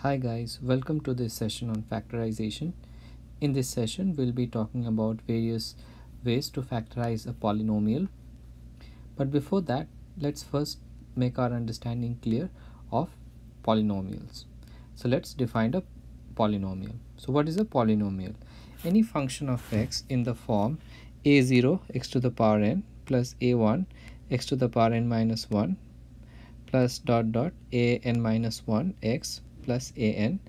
Hi guys, welcome to this session on factorization. In this session, we'll be talking about various ways to factorize a polynomial. But before that, let's first make our understanding clear of polynomials. So let's define a polynomial. So what is a polynomial? Any function of x in the form a0 x to the power n plus a1 x to the power n minus 1 plus dot dot a n minus 1 x plus an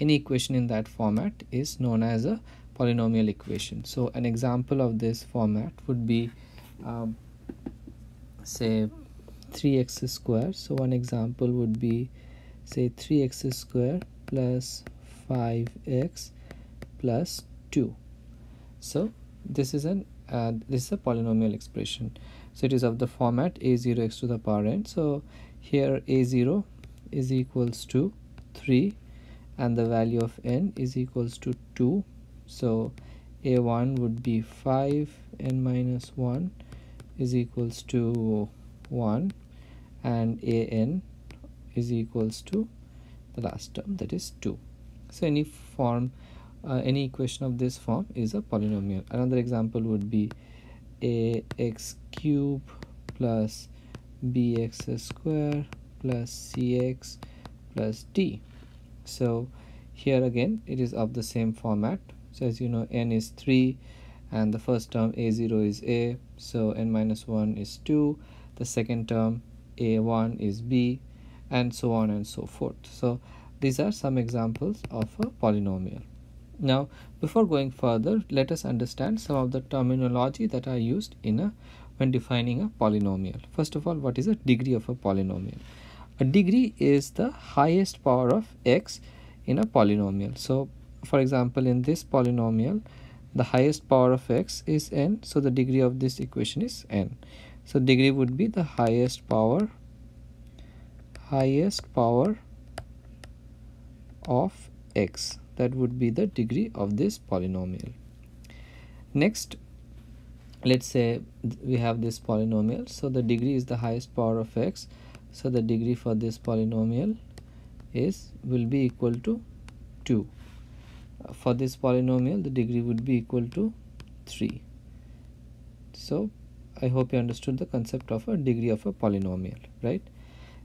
any equation in that format is known as a polynomial equation. So an example of this format would be um, say 3x square so one example would be say 3x square plus 5x plus 2 so this is an uh, this is a polynomial expression. So it is of the format a0x to the power n. So here a0 is equals to 3 and the value of n is equals to 2 so a1 would be 5 n minus 1 is equals to 1 and an is equals to the last term that is 2 so any form uh, any equation of this form is a polynomial. Another example would be a x cube plus bx square plus cx plus d. So here again it is of the same format. So as you know n is 3 and the first term a0 is a. So n minus 1 is 2 the second term a1 is b and so on and so forth. So these are some examples of a polynomial. Now before going further let us understand some of the terminology that are used in a when defining a polynomial. First of all what is a degree of a polynomial a degree is the highest power of x in a polynomial. So for example in this polynomial the highest power of x is n so the degree of this equation is n. So degree would be the highest power highest power of x. That would be the degree of this polynomial. Next let's say we have this polynomial. So the degree is the highest power of x so the degree for this polynomial is will be equal to 2 uh, for this polynomial the degree would be equal to 3 so i hope you understood the concept of a degree of a polynomial right?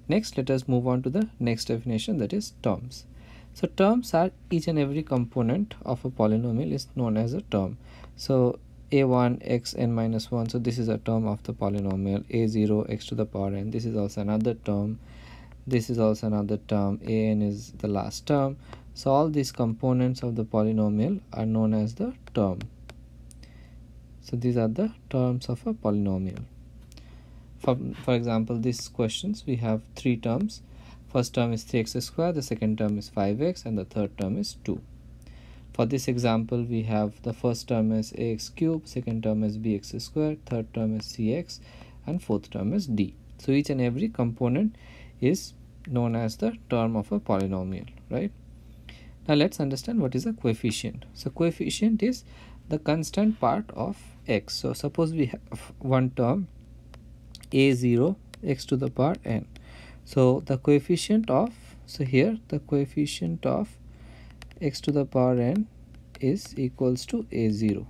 Next let us move on to the next definition that is terms. So terms are each and every component of a polynomial is known as a term. So a1 x n minus 1 so this is a term of the polynomial. A0 x to the power n. This is also another term. This is also another term. An is the last term. So all these components of the polynomial are known as the term. So these are the terms of a polynomial. For, for example these questions we have three terms. First term is 3x square the second term is 5x and the third term is 2 for this example we have the first term is ax cube second term is bx square third term is cx and fourth term is d. So each and every component is known as the term of a polynomial right? Now let's understand what is a coefficient. So coefficient is the constant part of x. So suppose we have one term a0 x to the power n. So the coefficient of so here the coefficient of x to the power n is equals to a0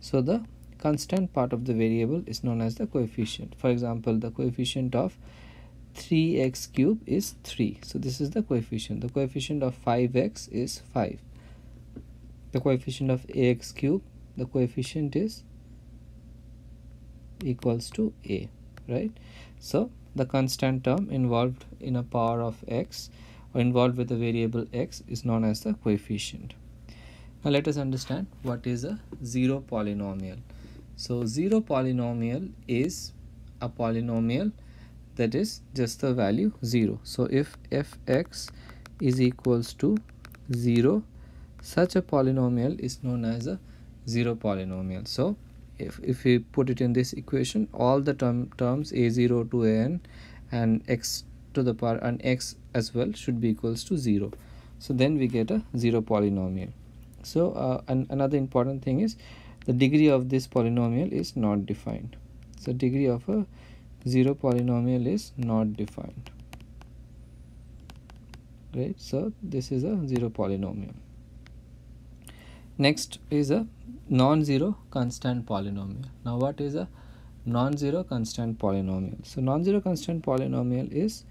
so the constant part of the variable is known as the coefficient. For example the coefficient of 3x cube is 3 so this is the coefficient. The coefficient of 5x is 5 the coefficient of ax cube the coefficient is equals to a right? So the constant term involved in a power of x involved with the variable x is known as the coefficient. Now let us understand what is a zero polynomial. So zero polynomial is a polynomial that is just the value 0. So if fx is equals to 0 such a polynomial is known as a zero polynomial. So if, if we put it in this equation all the term, terms a0 to an and x to the power and x as well should be equals to 0 so then we get a zero polynomial. So uh, and another important thing is the degree of this polynomial is not defined. So degree of a zero polynomial is not defined. Right? So this is a zero polynomial. Next is a non-zero constant polynomial. Now what is a non-zero constant polynomial? So non-zero constant polynomial is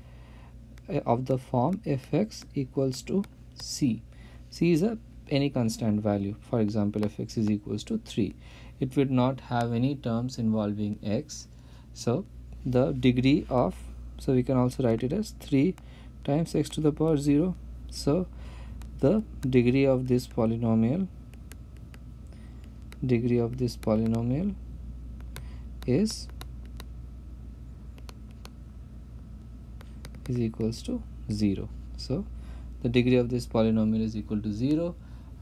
of the form fx equals to c. c is a any constant value. For example fx is equals to 3 it would not have any terms involving x. So the degree of so we can also write it as 3 times x to the power 0 so the degree of this polynomial degree of this polynomial is is equals to 0 so the degree of this polynomial is equal to 0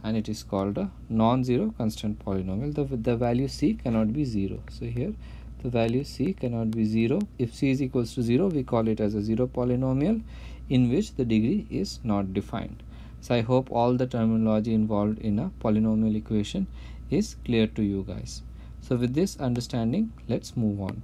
and it is called a non-zero constant polynomial. The, the value c cannot be 0 so here the value c cannot be 0 if c is equals to 0 we call it as a zero polynomial in which the degree is not defined. So i hope all the terminology involved in a polynomial equation is clear to you guys. So with this understanding let's move on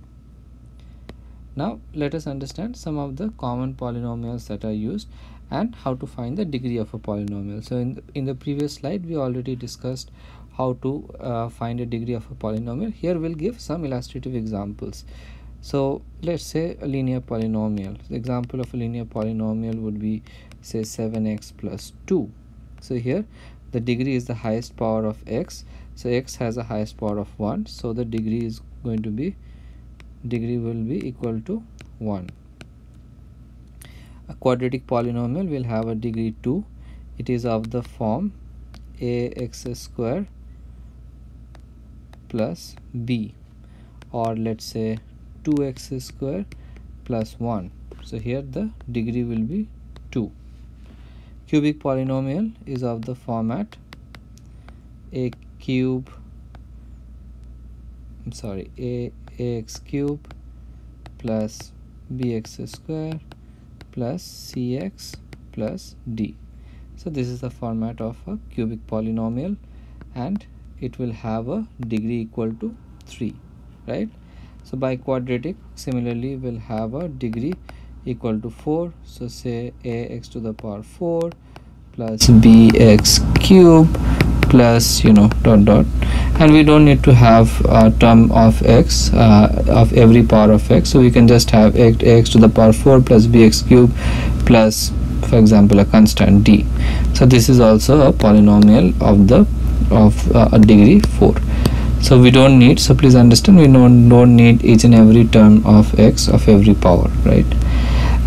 now let us understand some of the common polynomials that are used and how to find the degree of a polynomial. So in the, in the previous slide we already discussed how to uh, find a degree of a polynomial. Here we'll give some illustrative examples. So let's say a linear polynomial. The example of a linear polynomial would be say 7x plus 2 so here the degree is the highest power of x. So x has a highest power of 1 so the degree is going to be degree will be equal to 1 a quadratic polynomial will have a degree 2 it is of the form ax square plus b or let's say 2x square plus 1 so here the degree will be 2 cubic polynomial is of the format a cube I'm sorry a ax cube plus bx square plus cx plus d. So this is the format of a cubic polynomial and it will have a degree equal to 3 right? So biquadratic similarly will have a degree equal to 4 so say ax to the power 4 plus bx cube plus you know dot dot and we don't need to have a term of x uh, of every power of x. So we can just have x, x to the power 4 plus bx cube plus for example a constant d. So this is also a polynomial of the of uh, a degree 4 so we don't need so please understand we don't, don't need each and every term of x of every power right?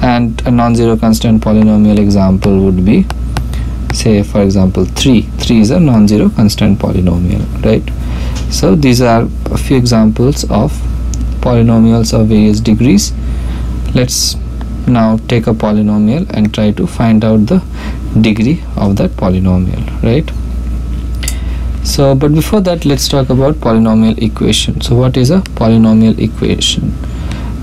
And a non-zero constant polynomial example would be say for example 3 3 is a non-zero constant polynomial right? So these are a few examples of polynomials of various degrees. Let's now take a polynomial and try to find out the degree of that polynomial right? So but before that let's talk about polynomial equation. So what is a polynomial equation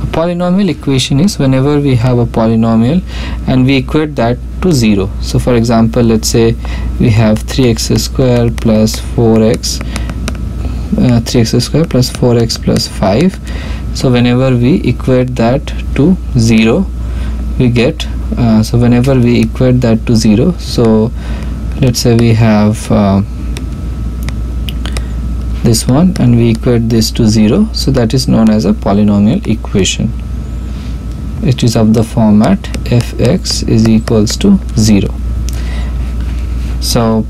a polynomial equation is whenever we have a polynomial and we equate that to 0 so for example let's say we have 3x square plus 4x uh, 3x square plus 4x plus 5 so whenever we equate that to 0 we get uh, so whenever we equate that to 0 so let's say we have uh, this one and we equate this to 0 so that is known as a polynomial equation. It is of the format fx is equals to 0 so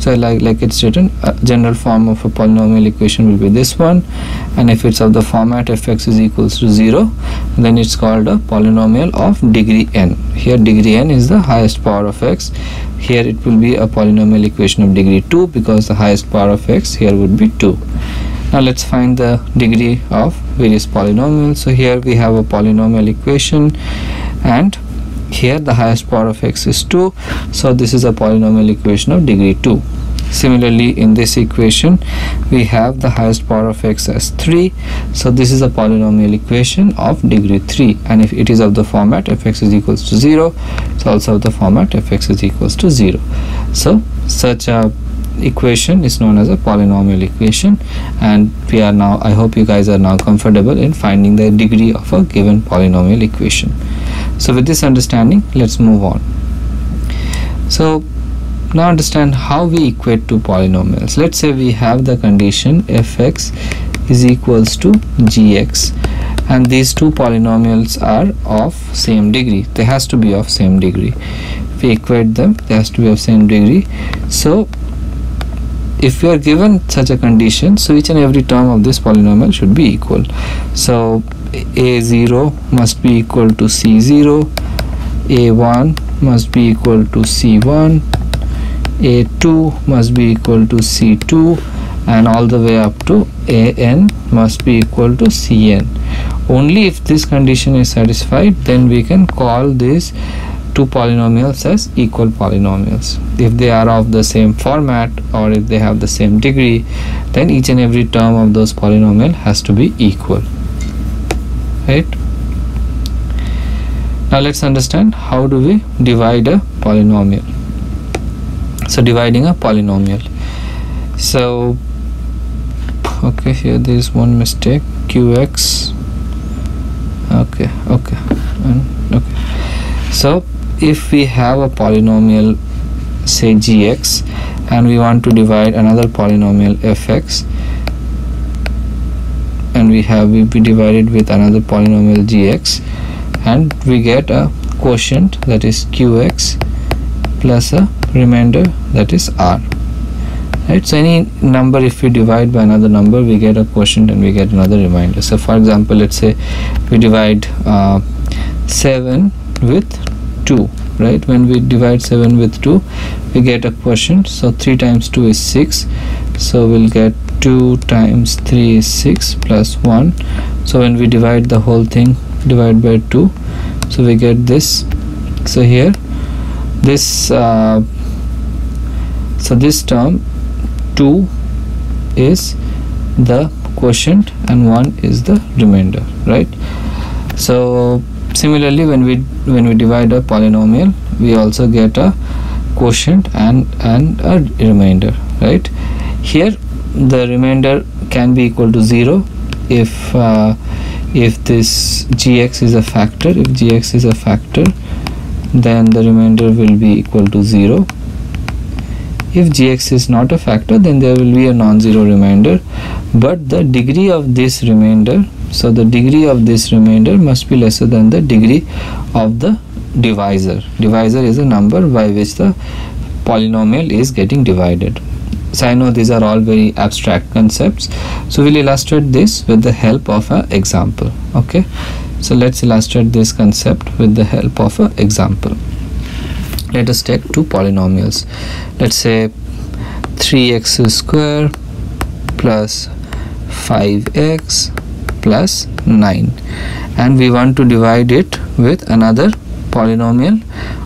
so like like it's written a general form of a polynomial equation will be this one and if it's of the format fx is equals to 0 then it's called a polynomial of degree n. Here degree n is the highest power of x. Here it will be a polynomial equation of degree 2 because the highest power of x here would be 2 now let's find the degree of various polynomials. So here we have a polynomial equation and here the highest power of x is 2 so this is a polynomial equation of degree 2 similarly in this equation we have the highest power of x as 3 so this is a polynomial equation of degree 3 and if it is of the format fx is equals to 0 it's also of the format fx is equals to 0 so such a equation is known as a polynomial equation. And we are now i hope you guys are now comfortable in finding the degree of a given polynomial equation so with this understanding let's move on. So now understand how we equate two polynomials. Let's say we have the condition fx is equals to gx and these two polynomials are of same degree. They has to be of same degree. If we equate them they has to be of same degree. So if we are given such a condition so each and every term of this polynomial should be equal. So a0 must be equal to c0 a1 must be equal to c1 a2 must be equal to c2 and all the way up to an must be equal to cn only if this condition is satisfied then we can call these two polynomials as equal polynomials. If they are of the same format or if they have the same degree then each and every term of those polynomial has to be equal. Right? Now let's understand how do we divide a polynomial. So dividing a polynomial. So okay here there is one mistake. Qx. Okay okay. And okay. So if we have a polynomial say gx and we want to divide another polynomial fx and we have we be divided with another polynomial gx and we get a quotient that is qx plus a remainder that is r. So any number if we divide by another number we get a quotient and we get another remainder. So for example let's say we divide uh, 7 with 2 right? When we divide 7 with 2 we get a quotient. So 3 times 2 is 6 so we'll get 2 times 3 is 6 plus 1 so when we divide the whole thing divide by 2 so we get this. So here this uh, so this term 2 is the quotient and 1 is the remainder right? So similarly when we when we divide a polynomial we also get a quotient and and a remainder right? Here the remainder can be equal to 0 if uh, if this gx is a factor. If gx is a factor then the remainder will be equal to 0 if gx is not a factor then there will be a non-zero remainder. But the degree of this remainder so the degree of this remainder must be lesser than the degree of the divisor. Divisor is a number by which the polynomial is getting divided. So I know these are all very abstract concepts. So we'll illustrate this with the help of an example. Okay? So let's illustrate this concept with the help of an example. Let us take two polynomials. Let's say 3x square plus 5x plus 9 and we want to divide it with another polynomial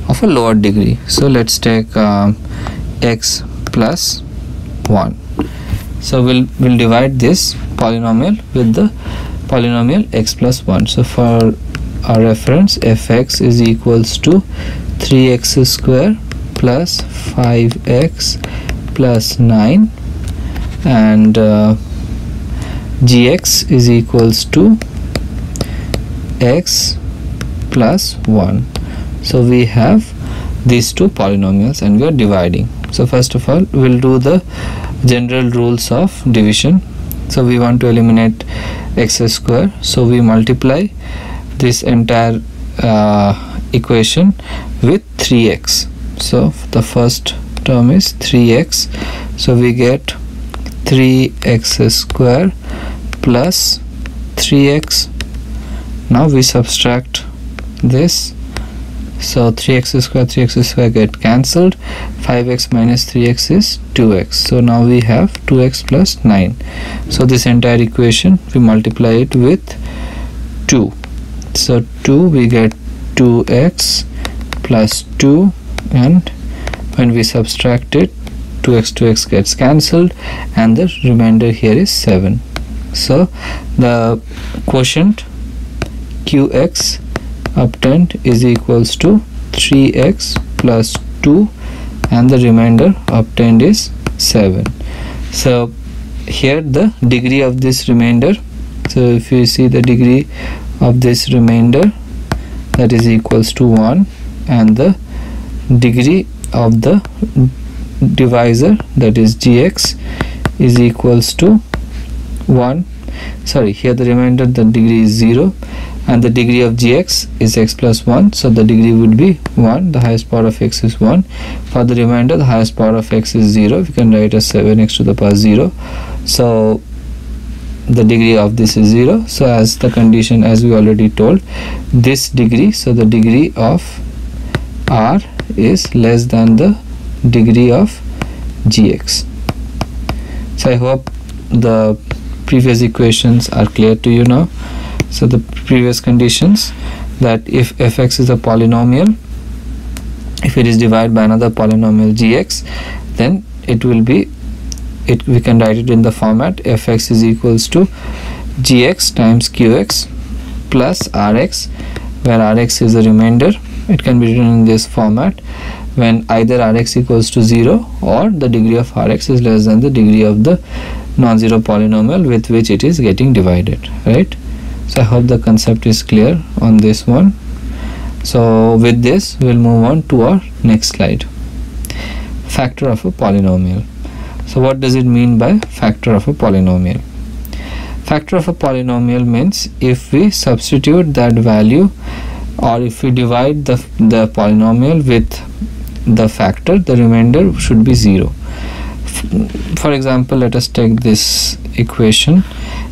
of a lower degree. So let's take uh, x plus 1 so we'll we'll divide this polynomial with the polynomial x plus 1 so for our reference fx is equals to 3x square plus 5x plus 9 and uh, gx is equals to x plus 1 so we have these two polynomials and we are dividing. So first of all we'll do the general rules of division. So we want to eliminate x square. So we multiply this entire uh, equation with 3x so the first term is 3x so we get 3x square plus 3x now we subtract this. So 3x square 3x square get cancelled. 5x minus 3x is 2x so now we have 2x plus 9 so this entire equation we multiply it with 2 so 2 we get 2x plus 2 and when we subtract it 2x 2x gets cancelled. And the remainder here is 7 so the quotient qx obtained is equals to 3x plus 2 and the remainder obtained is 7 so here the degree of this remainder. So if you see the degree of this remainder that is equals to 1 and the degree of the divisor that is gx is equals to 1 sorry here the remainder the degree is 0 and the degree of gx is x plus 1 so the degree would be 1 the highest power of x is 1 for the remainder the highest power of x is 0 we can write as 7x to the power 0 so the degree of this is 0 so as the condition as we already told this degree so the degree of r is less than the degree of gx so i hope the previous equations are clear to you now. So the previous conditions that if fx is a polynomial if it is divided by another polynomial gx then it will be it we can write it in the format fx is equals to gx times qx plus rx where rx is a remainder. It can be written in this format when either rx equals to 0 or the degree of rx is less than the degree of the non-zero polynomial with which it is getting divided right? So i hope the concept is clear on this one. So with this we'll move on to our next slide. Factor of a polynomial. So what does it mean by factor of a polynomial? Factor of a polynomial means if we substitute that value or if we divide the, the polynomial with the factor the remainder should be 0 for example let us take this equation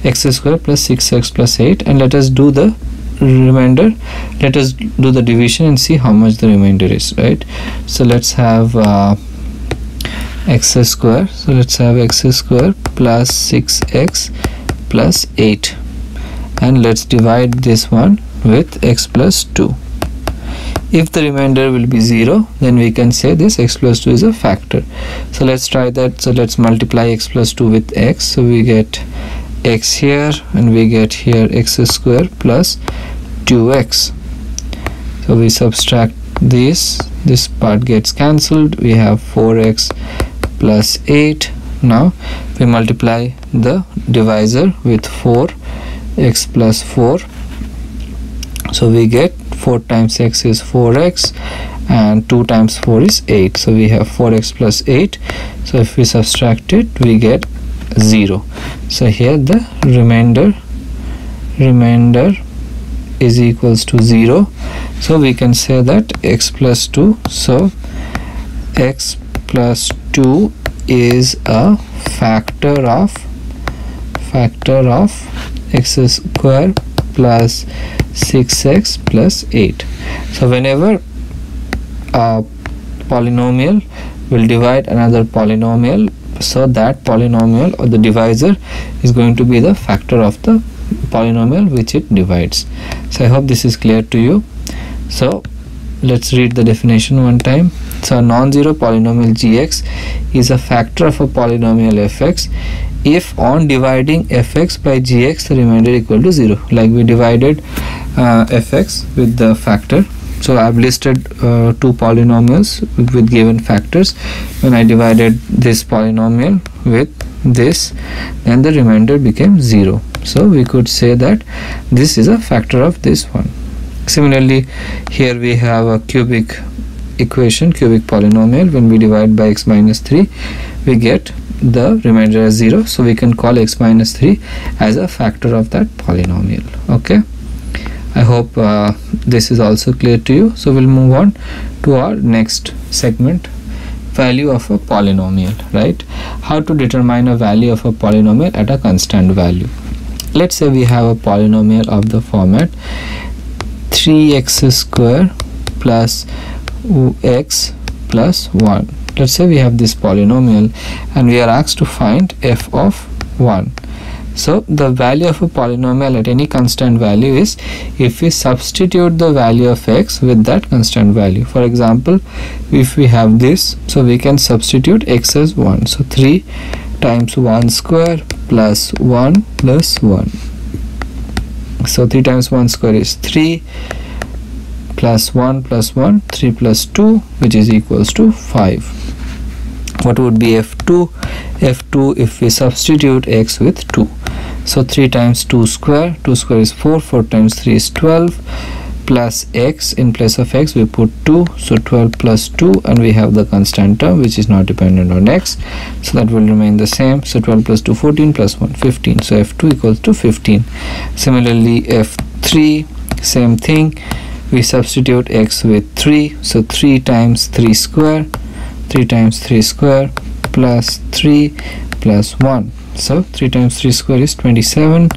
x square plus 6x plus 8 and let us do the remainder. Let us do the division and see how much the remainder is right? So let's have uh, x square. So let's have x square plus 6x plus 8 and let's divide this one with x plus 2 if the remainder will be 0 then we can say this x plus 2 is a factor. So let's try that. So let's multiply x plus 2 with x. So we get x here and we get here x square plus 2x so we subtract this. This part gets cancelled. We have 4x plus 8 now we multiply the divisor with 4 x plus 4 so we get 4 times x is 4x and 2 times 4 is 8 so we have 4x plus 8 so if we subtract it we get 0 so here the remainder remainder is equals to 0 so we can say that x plus 2 so x plus 2 is a factor of factor of x square plus 6x plus 8 so whenever a polynomial will divide another polynomial so that polynomial or the divisor is going to be the factor of the polynomial which it divides. So i hope this is clear to you. So let's read the definition one time. So a non-zero polynomial gx is a factor of a polynomial fx if on dividing fx by gx the remainder equal to 0 like we divided uh, fx with the factor. So I've listed uh, two polynomials with, given factors. When I divided this polynomial with this then the remainder became 0 so we could say that this is a factor of this one. Similarly here we have a cubic equation cubic polynomial. When we divide by x minus 3 we get the remainder as 0 so we can call x minus 3 as a factor of that polynomial. Okay? I hope uh, this is also clear to you. So we'll move on to our next segment value of a polynomial right? How to determine a value of a polynomial at a constant value. Let's say we have a polynomial of the format 3x square plus x plus 1 let's say we have this polynomial and we are asked to find f of 1 so the value of a polynomial at any constant value is if we substitute the value of x with that constant value. For example if we have this so we can substitute x as 1 so 3 times 1 square plus 1 plus 1 so 3 times 1 square is 3 plus 1 plus 1 3 plus 2 which is equals to 5 what would be f2 f2 if we substitute x with 2 so 3 times 2 square. 2 square is 4 4 times 3 is 12 plus x in place of x we put 2 so 12 plus 2 and we have the constant term which is not dependent on x. So that will remain the same. So 12 plus 2 14 plus 1 15 so f2 equals to 15 similarly f3 same thing. We substitute x with 3 so 3 times 3 square 3 times 3 square plus 3 plus 1 so 3 times 3 square is 27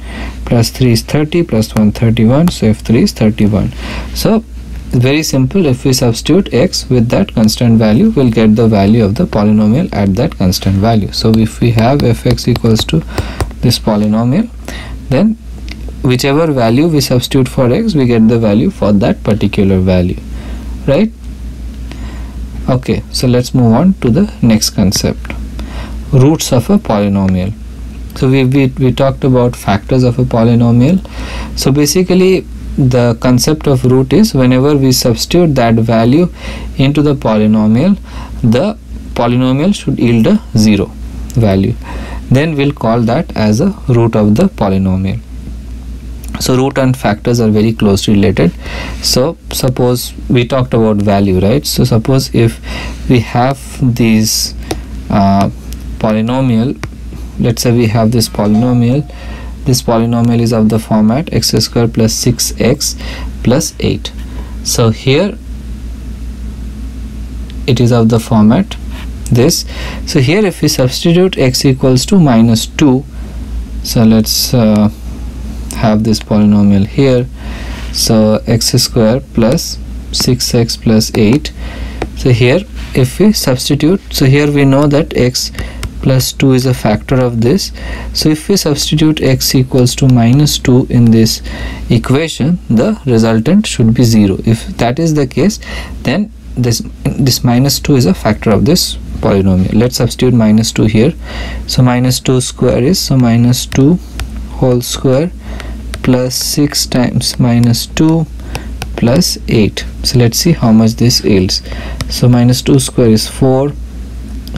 plus 3 is 30 plus 1 31 so f3 is 31 so very simple if we substitute x with that constant value we'll get the value of the polynomial at that constant value. So if we have fx equals to this polynomial then whichever value we substitute for x we get the value for that particular value. Right okay so let's move on to the next concept. Roots of a polynomial. So we, we, we talked about factors of a polynomial. So basically the concept of root is whenever we substitute that value into the polynomial the polynomial should yield a zero value. Then we'll call that as a root of the polynomial so root and factors are very closely related. So suppose we talked about value right? So suppose if we have these uh, polynomial let's say we have this polynomial this polynomial is of the format x square plus 6x plus 8 so here it is of the format this. So here if we substitute x equals to minus 2 so let's uh, have this polynomial here. So x square plus 6x plus 8 so here if we substitute so here we know that x plus 2 is a factor of this. So if we substitute x equals to minus 2 in this equation the resultant should be 0 if that is the case then this this minus 2 is a factor of this polynomial. Let's substitute minus 2 here. So minus 2 square is so minus 2 whole square plus 6 times minus 2 plus 8 so let's see how much this yields. So minus 2 square is 4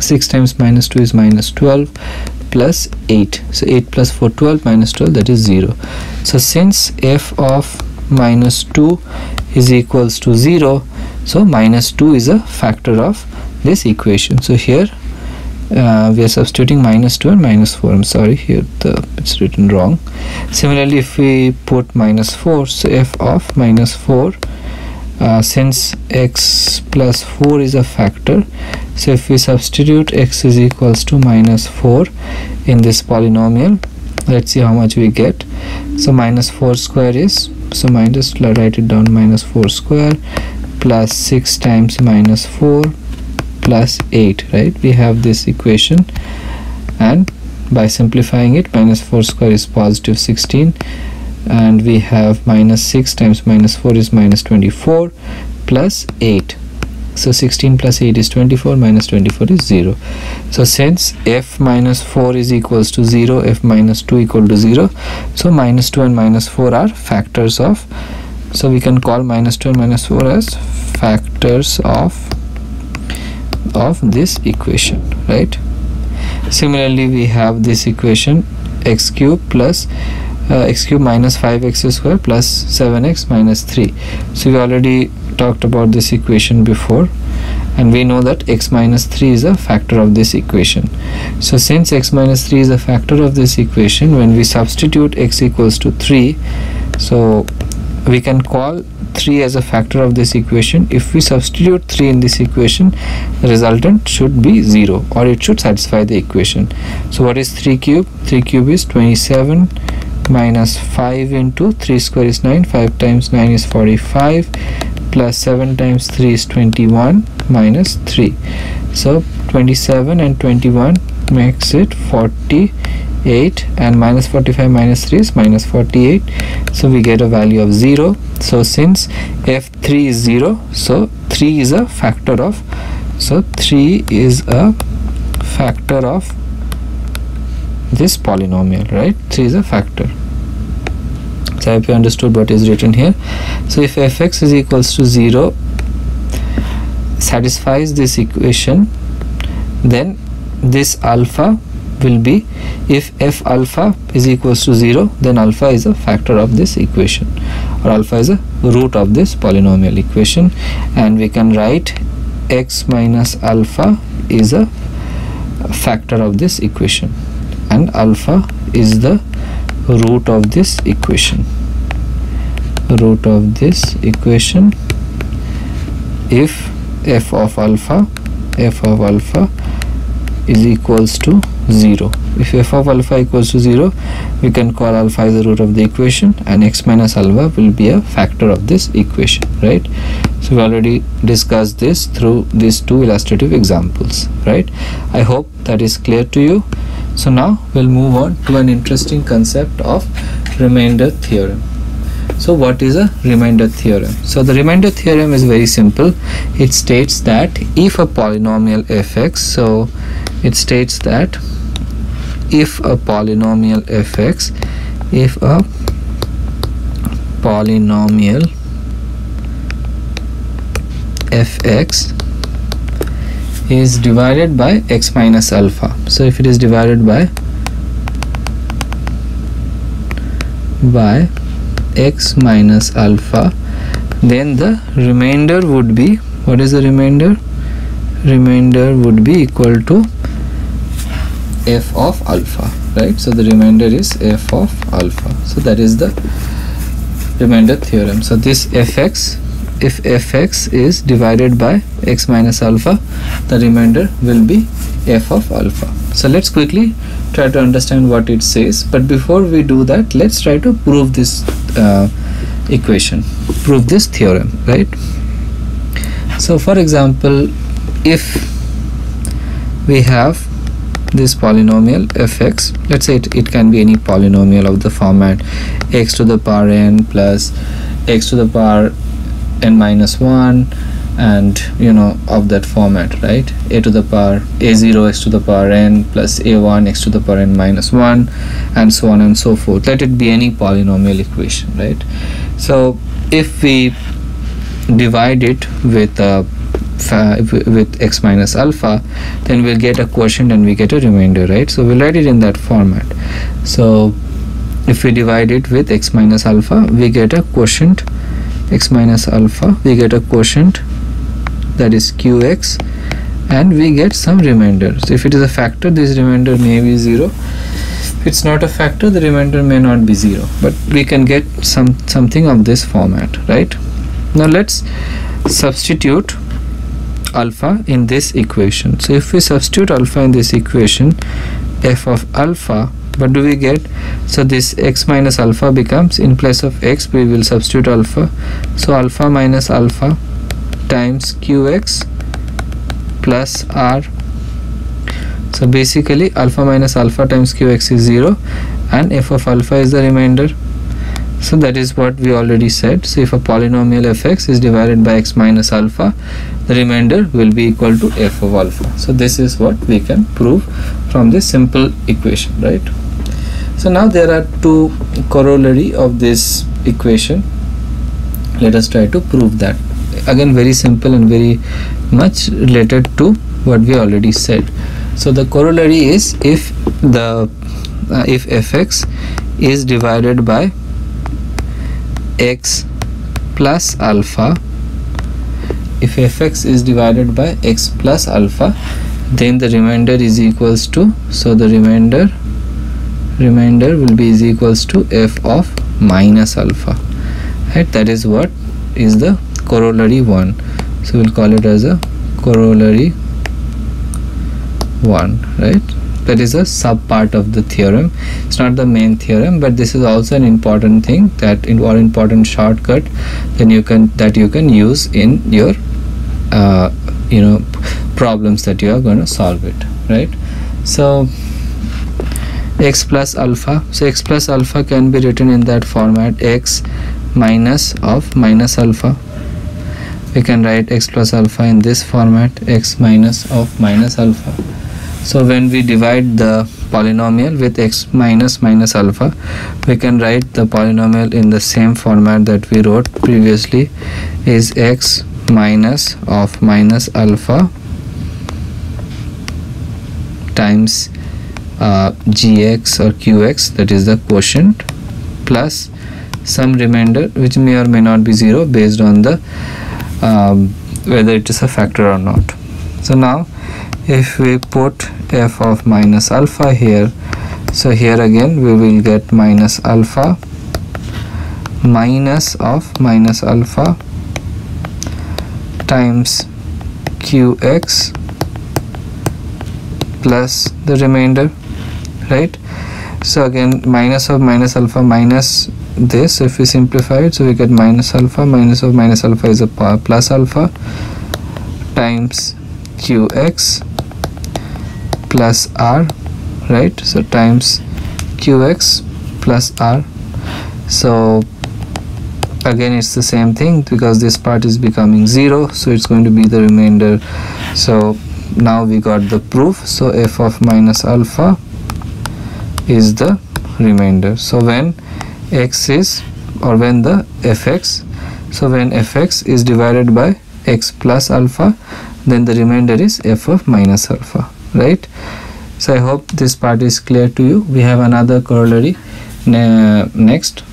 6 times minus 2 is minus 12 plus 8 so 8 plus 4 12 minus 12 that is 0 so since f of minus 2 is equals to 0 so minus 2 is a factor of this equation. So here uh, we are substituting minus 2 and minus 4 I'm sorry here the it's written wrong. Similarly if we put minus 4 so f of minus 4 uh, since x plus 4 is a factor so if we substitute x is equals to minus 4 in this polynomial let's see how much we get. So minus 4 square is so minus write it down minus 4 square plus 6 times minus 4 plus 8 right? We have this equation. And by simplifying it minus 4 square is positive 16 and we have minus 6 times minus 4 is minus 24 plus 8 so 16 plus 8 is 24 minus 24 is 0 so since f minus 4 is equals to 0 f minus 2 equal to 0 so minus 2 and minus 4 are factors of so we can call minus 2 and minus 4 as factors of of this equation right? Similarly we have this equation x cube plus uh, x cube minus 5x square plus 7x minus 3 so we already talked about this equation before and we know that x minus 3 is a factor of this equation. So since x minus 3 is a factor of this equation when we substitute x equals to 3 so we can call 3 as a factor of this equation. If we substitute 3 in this equation the resultant should be 0 or it should satisfy the equation. So what is 3 cube 3 cube is 27 minus 5 into 3 square is 9 5 times 9 is 45 plus 7 times 3 is 21 minus 3 so 27 and 21 makes it 48 and minus 45 minus 3 is minus 48 so we get a value of 0 so since f3 is 0 so 3 is a factor of so 3 is a factor of this polynomial right? 3 is a factor. So I hope you understood what is written here. So if fx is equals to 0 satisfies this equation then this alpha will be if f alpha is equals to 0 then alpha is a factor of this equation or alpha is a root of this polynomial equation. And we can write x minus alpha is a factor of this equation and alpha is the root of this equation. Root of this equation if f of alpha f of alpha is equals to 0 if f of alpha equals to 0 we can call alpha as the root of the equation and x minus alpha will be a factor of this equation right? So we already discussed this through these two illustrative examples right? I hope that is clear to you. So now we'll move on to an interesting concept of remainder theorem. So what is a remainder theorem? So the remainder theorem is very simple. It states that if a polynomial fx so it states that if a polynomial fx if a polynomial fx is divided by x minus alpha. So if it is divided by by x minus alpha then the remainder would be what is the remainder? Remainder would be equal to f of alpha right? So the remainder is f of alpha. So that is the remainder theorem. So this fx if fx is divided by x minus alpha the remainder will be f of alpha. So let's quickly try to understand what it says. But before we do that let's try to prove this uh, equation. Prove this theorem right? So for example if we have this polynomial fx. Let's say it, it can be any polynomial of the format x to the power n plus x to the power n minus 1 and you know of that format right? A to the power a0 x to the power n plus a1 x to the power n minus 1 and so on and so forth. Let it be any polynomial equation right? So if we divide it with uh, with x minus alpha then we'll get a quotient and we get a remainder right? So we'll write it in that format. So if we divide it with x minus alpha we get a quotient x minus alpha we get a quotient that is qx and we get some remainder. So if it is a factor this remainder may be 0 if it's not a factor the remainder may not be 0 but we can get some something of this format right? Now let's substitute alpha in this equation. So if we substitute alpha in this equation f of alpha what do we get? So this x minus alpha becomes in place of x we will substitute alpha. So alpha minus alpha times qx plus r. So basically alpha minus alpha times qx is 0 and f of alpha is the remainder so that is what we already said. So if a polynomial fx is divided by x minus alpha the remainder will be equal to f of alpha. So this is what we can prove from this simple equation right? So now there are two corollary of this equation. Let us try to prove that. Again very simple and very much related to what we already said. So the corollary is if the uh, if fx is divided by x plus alpha if fx is divided by x plus alpha then the remainder is equals to so the remainder remainder will be is equals to f of minus alpha. Right? That is what is the corollary 1 so we'll call it as a corollary 1 right that is a sub part of the theorem. It's not the main theorem but this is also an important thing that in or important shortcut then you can that you can use in your uh, you know problems that you are going to solve it right? So x plus alpha. So x plus alpha can be written in that format x minus of minus alpha. We can write x plus alpha in this format x minus of minus alpha so when we divide the polynomial with x minus minus alpha we can write the polynomial in the same format that we wrote previously is x minus of minus alpha times uh, gx or qx that is the quotient plus some remainder which may or may not be 0 based on the um, whether it is a factor or not. So now if we put f of minus alpha here so here again we will get minus alpha minus of minus alpha times qx plus the remainder right? So again minus of minus alpha minus this if we simplify it so we get minus alpha minus of minus alpha is a plus alpha times qx plus r right? So times qx plus r. So again it's the same thing because this part is becoming zero so it's going to be the remainder. So now we got the proof. So f of minus alpha is the remainder. So when x is or when the fx so when fx is divided by x plus alpha then the remainder is f of minus alpha right so i hope this part is clear to you. We have another corollary next. so we'll